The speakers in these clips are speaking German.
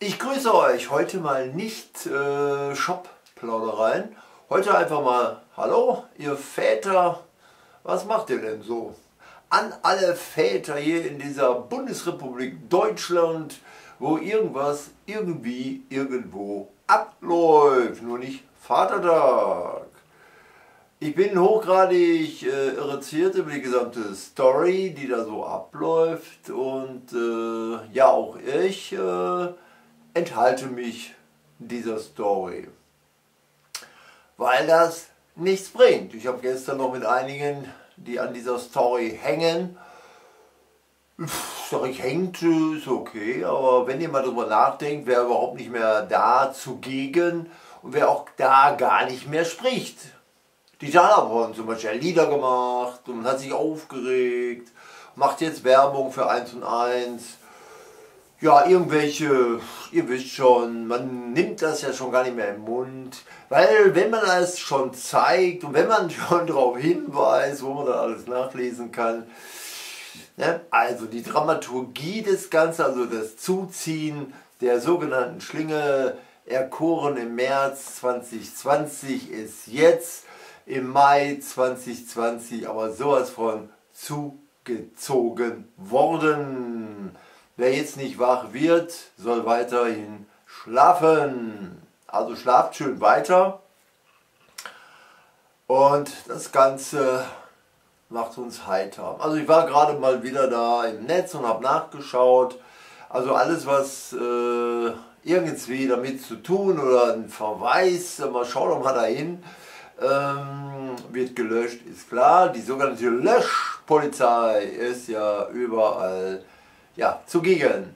Ich grüße euch. Heute mal nicht äh, Shop-Plaudereien. Heute einfach mal, hallo, ihr Väter, was macht ihr denn so? An alle Väter hier in dieser Bundesrepublik Deutschland, wo irgendwas irgendwie irgendwo abläuft, nur nicht Vatertag. Ich bin hochgradig äh, irritiert über die gesamte Story, die da so abläuft und äh, ja, auch ich äh, enthalte mich dieser Story, weil das nichts bringt. Ich habe gestern noch mit einigen, die an dieser Story hängen, sag ich, hängt, ist okay, aber wenn ihr mal drüber nachdenkt, wer überhaupt nicht mehr da zugegen und wer auch da gar nicht mehr spricht. Die haben zum Beispiel Lieder gemacht und hat sich aufgeregt, macht jetzt Werbung für 1 und 1. Ja, irgendwelche, ihr wisst schon, man nimmt das ja schon gar nicht mehr im Mund. Weil wenn man es schon zeigt und wenn man schon darauf hinweist, wo man dann alles nachlesen kann, ne, also die Dramaturgie des Ganzen, also das Zuziehen der sogenannten Schlinge erkoren im März 2020 ist jetzt im Mai 2020 aber sowas von zugezogen worden. Wer jetzt nicht wach wird, soll weiterhin schlafen. Also schlaft schön weiter. Und das Ganze macht uns heiter. Also ich war gerade mal wieder da im Netz und habe nachgeschaut. Also alles, was äh, irgendwie damit zu tun oder ein Verweis, mal schau doch mal dahin, ähm, wird gelöscht, ist klar. Die sogenannte Löschpolizei ist ja überall ja, zugegen.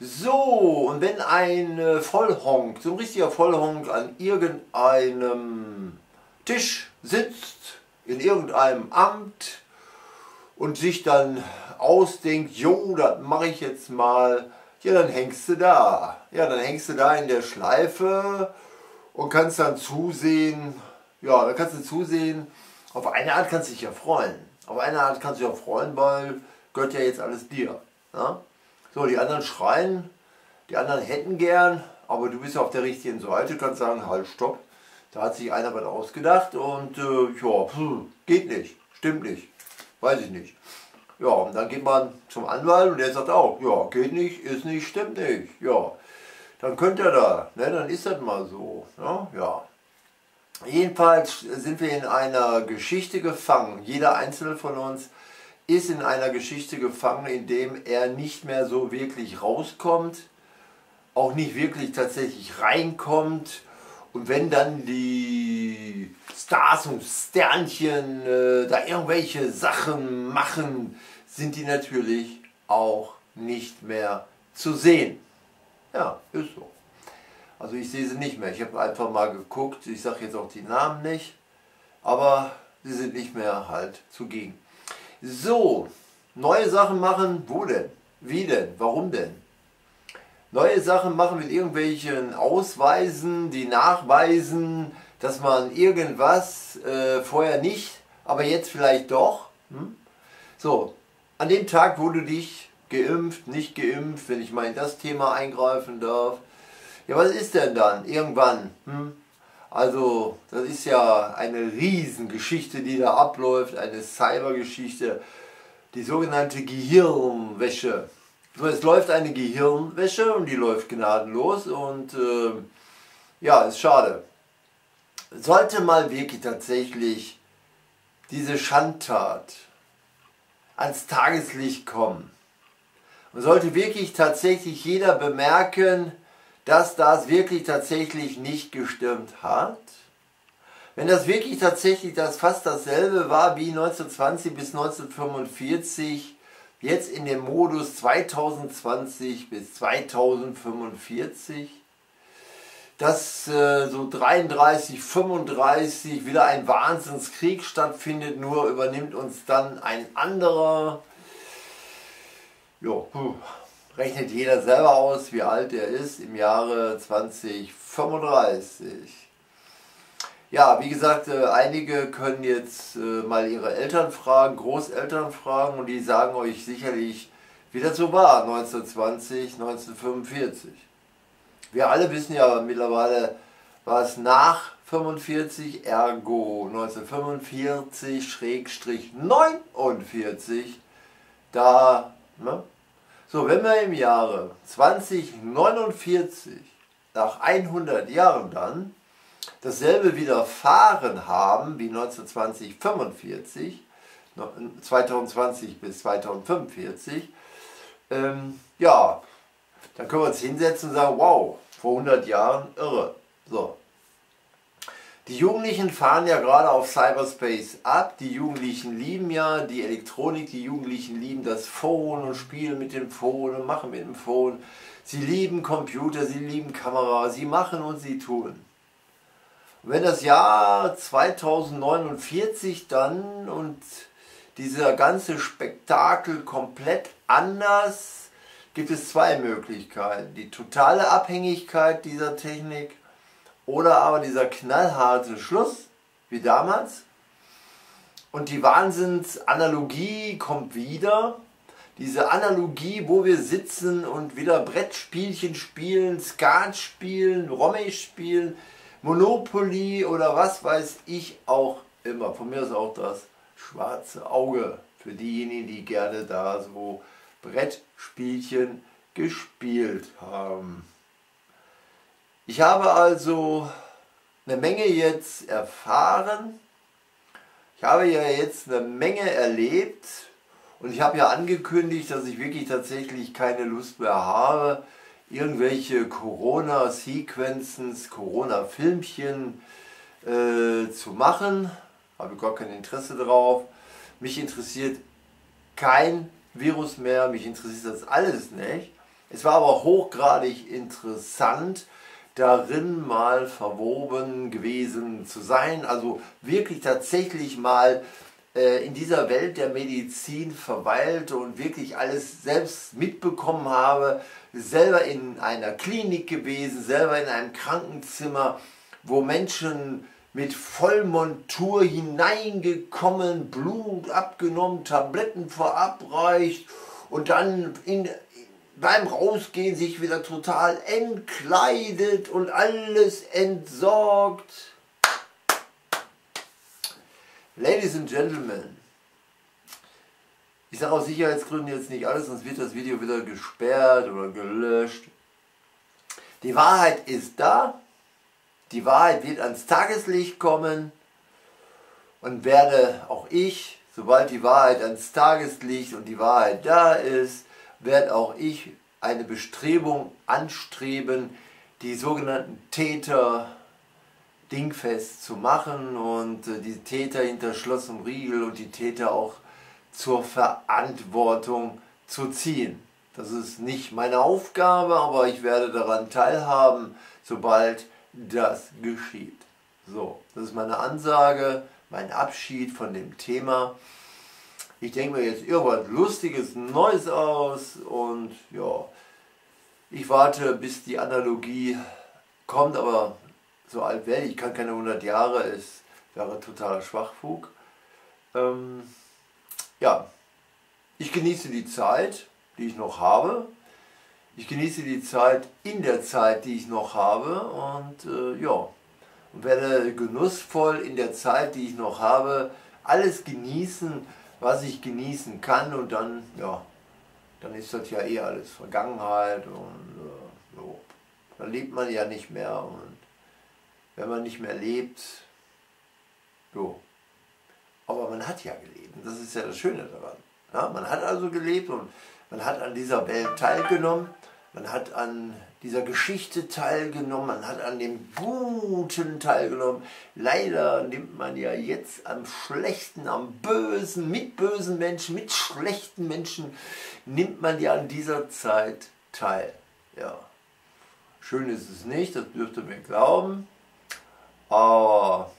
So, und wenn ein äh, Vollhonk, so ein richtiger Vollhonk an irgendeinem Tisch sitzt, in irgendeinem Amt und sich dann ausdenkt, jo, das mache ich jetzt mal, ja, dann hängst du da. Ja, dann hängst du da in der Schleife und kannst dann zusehen, ja, dann kannst du zusehen, auf eine Art kannst du dich ja freuen. Auf eine Art kannst du dich auch freuen, weil gehört ja jetzt alles dir. Ja? So, die anderen schreien, die anderen hätten gern, aber du bist auf der richtigen Seite, kannst sagen, halt, stopp. Da hat sich einer was ausgedacht und äh, ja, pff, geht nicht, stimmt nicht, weiß ich nicht. Ja, und dann geht man zum Anwalt und der sagt auch, ja, geht nicht, ist nicht, stimmt nicht. Ja, dann könnt ihr da, ne, dann ist das mal so. Ja, ja. Jedenfalls sind wir in einer Geschichte gefangen. Jeder einzelne von uns ist in einer Geschichte gefangen, in dem er nicht mehr so wirklich rauskommt, auch nicht wirklich tatsächlich reinkommt. Und wenn dann die Stars und Sternchen äh, da irgendwelche Sachen machen, sind die natürlich auch nicht mehr zu sehen. Ja, ist so. Also ich sehe sie nicht mehr. Ich habe einfach mal geguckt, ich sage jetzt auch die Namen nicht, aber sie sind nicht mehr halt zugegen. So, neue Sachen machen, wo denn? Wie denn? Warum denn? Neue Sachen machen mit irgendwelchen Ausweisen, die nachweisen, dass man irgendwas äh, vorher nicht, aber jetzt vielleicht doch. Hm? So, an dem Tag, wo du dich geimpft, nicht geimpft, wenn ich mal in das Thema eingreifen darf, ja, was ist denn dann irgendwann? Hm? Also, das ist ja eine Riesengeschichte, die da abläuft, eine Cybergeschichte, die sogenannte Gehirnwäsche. So, es läuft eine Gehirnwäsche und die läuft gnadenlos und äh, ja, ist schade. Sollte mal wirklich tatsächlich diese Schandtat ans Tageslicht kommen und sollte wirklich tatsächlich jeder bemerken, dass das wirklich tatsächlich nicht gestimmt hat? Wenn das wirklich tatsächlich das fast dasselbe war wie 1920 bis 1945, jetzt in dem Modus 2020 bis 2045, dass äh, so 33, 35 wieder ein Wahnsinnskrieg stattfindet, nur übernimmt uns dann ein anderer. Jo, puh rechnet jeder selber aus, wie alt er ist im Jahre 2035. Ja, wie gesagt, äh, einige können jetzt äh, mal ihre Eltern fragen, Großeltern fragen und die sagen euch sicherlich, wie das so war 1920, 1945. Wir alle wissen ja mittlerweile, was nach 45, ergo 1945-49, da, ne? So, wenn wir im Jahre 2049, nach 100 Jahren dann, dasselbe widerfahren haben wie 1920, 2020 bis 2045, ähm, ja, dann können wir uns hinsetzen und sagen, wow, vor 100 Jahren irre. So. Die Jugendlichen fahren ja gerade auf Cyberspace ab. Die Jugendlichen lieben ja die Elektronik, die Jugendlichen lieben das Phone und spielen mit dem Phone und machen mit dem Phone. Sie lieben Computer, sie lieben Kamera, sie machen und sie tun. Wenn das Jahr 2049 dann und dieser ganze Spektakel komplett anders, gibt es zwei Möglichkeiten. Die totale Abhängigkeit dieser Technik oder aber dieser knallharte Schluss, wie damals. Und die Wahnsinnsanalogie kommt wieder. Diese Analogie, wo wir sitzen und wieder Brettspielchen spielen, Skat spielen, Romme spielen, Monopoly oder was weiß ich auch immer. Von mir ist auch das schwarze Auge für diejenigen, die gerne da so Brettspielchen gespielt haben. Ich habe also eine Menge jetzt erfahren. Ich habe ja jetzt eine Menge erlebt und ich habe ja angekündigt, dass ich wirklich tatsächlich keine Lust mehr habe, irgendwelche Corona-Sequenzen, Corona-Filmchen äh, zu machen. Habe gar kein Interesse darauf. Mich interessiert kein Virus mehr, mich interessiert das alles nicht. Es war aber hochgradig interessant, darin mal verwoben gewesen zu sein, also wirklich tatsächlich mal äh, in dieser Welt der Medizin verweilt und wirklich alles selbst mitbekommen habe, selber in einer Klinik gewesen, selber in einem Krankenzimmer, wo Menschen mit Vollmontur hineingekommen, Blut abgenommen, Tabletten verabreicht und dann in, beim Rausgehen sich wieder total entkleidet und alles entsorgt. Ladies and Gentlemen, ich sage aus Sicherheitsgründen jetzt nicht alles, sonst wird das Video wieder gesperrt oder gelöscht. Die Wahrheit ist da, die Wahrheit wird ans Tageslicht kommen und werde auch ich, sobald die Wahrheit ans Tageslicht und die Wahrheit da ist, werde auch ich eine Bestrebung anstreben, die sogenannten Täter dingfest zu machen und äh, die Täter hinter Schloss und Riegel und die Täter auch zur Verantwortung zu ziehen. Das ist nicht meine Aufgabe, aber ich werde daran teilhaben, sobald das geschieht. So, das ist meine Ansage, mein Abschied von dem Thema. Ich denke mir jetzt irgendwas Lustiges, Neues aus und ja, ich warte, bis die Analogie kommt, aber so alt werde ich, kann keine 100 Jahre, es wäre totaler Schwachfug. Ähm, ja, ich genieße die Zeit, die ich noch habe. Ich genieße die Zeit in der Zeit, die ich noch habe und äh, ja, und werde genussvoll in der Zeit, die ich noch habe, alles genießen, was ich genießen kann und dann, ja, dann ist das ja eh alles Vergangenheit und äh, so. Dann lebt man ja nicht mehr und wenn man nicht mehr lebt, so. Aber man hat ja gelebt und das ist ja das Schöne daran. Ja, man hat also gelebt und man hat an dieser Welt teilgenommen man hat an dieser Geschichte teilgenommen, man hat an dem Guten teilgenommen. Leider nimmt man ja jetzt am Schlechten, am Bösen, mit bösen Menschen, mit schlechten Menschen, nimmt man ja an dieser Zeit teil. Ja. Schön ist es nicht, das dürft ihr mir glauben. Aber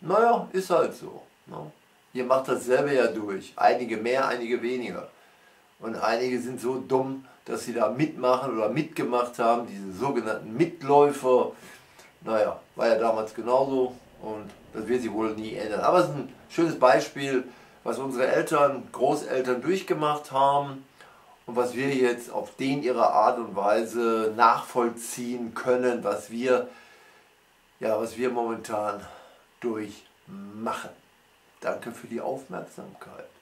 naja, ist halt so. Ne? Ihr macht dasselbe ja durch. Einige mehr, einige weniger. Und einige sind so dumm, dass sie da mitmachen oder mitgemacht haben, diese sogenannten Mitläufer. Naja, war ja damals genauso und das wird sich wohl nie ändern. Aber es ist ein schönes Beispiel, was unsere Eltern, Großeltern durchgemacht haben und was wir jetzt auf den ihrer Art und Weise nachvollziehen können, was wir, ja, was wir momentan durchmachen. Danke für die Aufmerksamkeit.